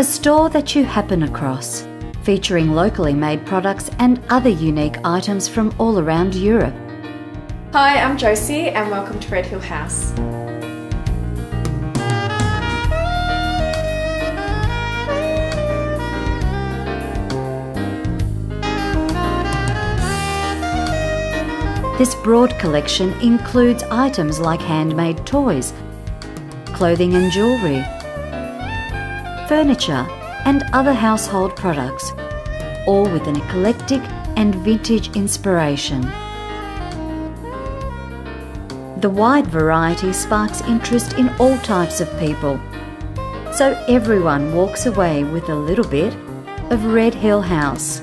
a store that you happen across, featuring locally made products and other unique items from all around Europe. Hi, I'm Josie and welcome to Red Hill House. This broad collection includes items like handmade toys, clothing and jewellery, furniture and other household products, all with an eclectic and vintage inspiration. The wide variety sparks interest in all types of people, so everyone walks away with a little bit of Red Hill House.